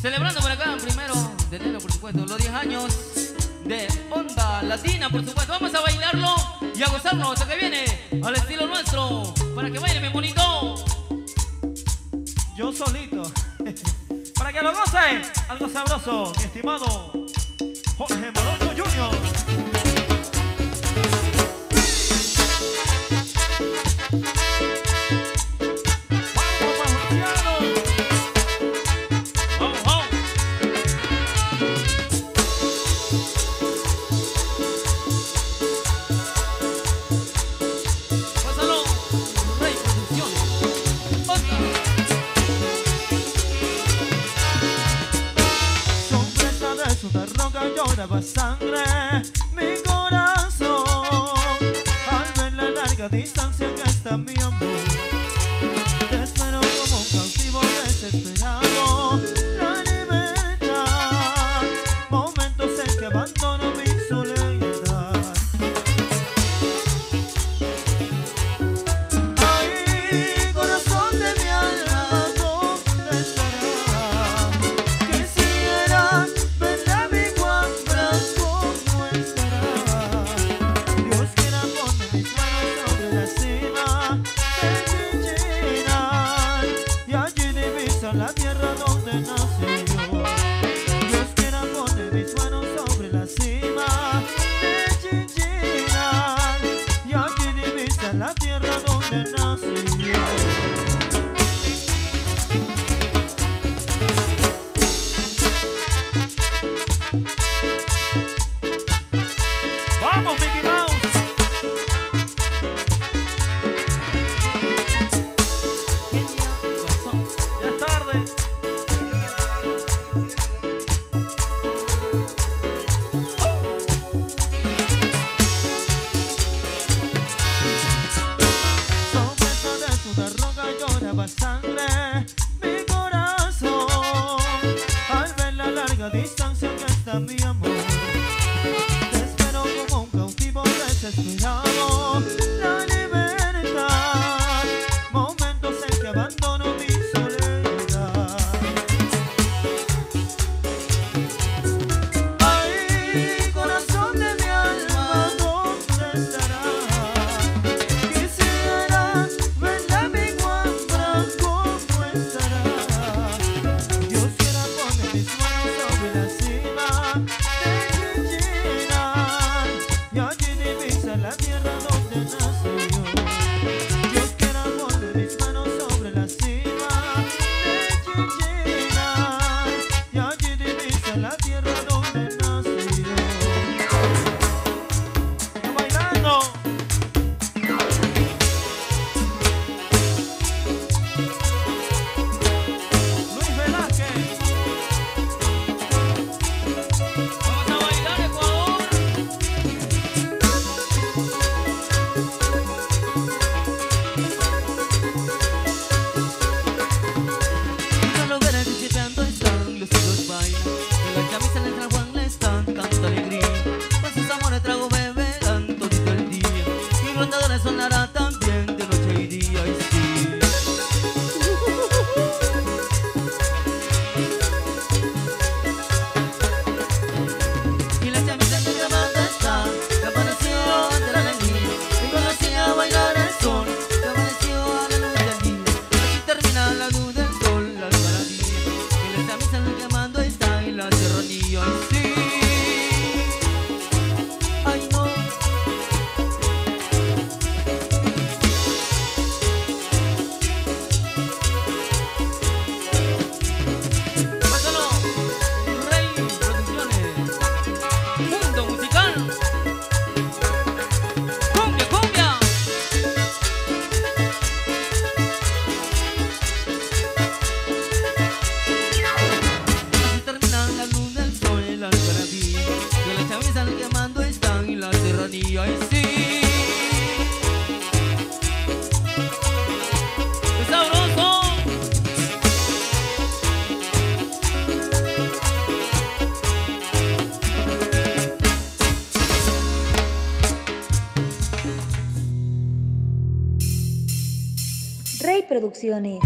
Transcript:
Celebrando por acá primero de enero, por supuesto, los 10 años de Onda Latina, por supuesto. Vamos a bailarlo y a gozarnos hasta que viene al estilo nuestro. Para que bailen, mi bonito. Yo solito. Para que lo gocen. Algo sabroso, mi estimado lloraba sangre mi corazón al ver la larga distancia que está mi amor. Te espero como un cautivo desesperado. You. Sangre mi corazón al ver la larga distancia que está mi amor. Te espero como un cautivo desesperado. Thank you. Producciones.